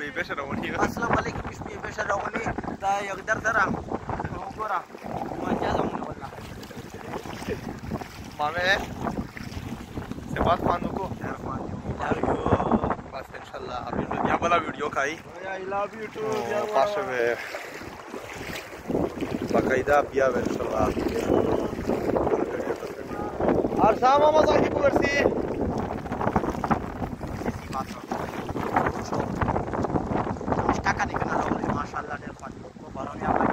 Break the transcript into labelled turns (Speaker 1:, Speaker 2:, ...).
Speaker 1: बेबे रवणी
Speaker 2: अस्सलाम वालेकुम इस बेबे रवणी ता यगदर दरा होगोरा मजा जाऊंगा वल्ला
Speaker 1: मामे से बात मानो को बस इंशाल्लाह अभी तो क्या वाला वीडियो खाई
Speaker 2: आई लव यू टू
Speaker 1: पास में बकायदा पिया इंशाल्लाह हाँ।
Speaker 2: और सामा मजा की कुर्सी একাধিক নানা মাসাল্লাদের কর্তব্য করণীয়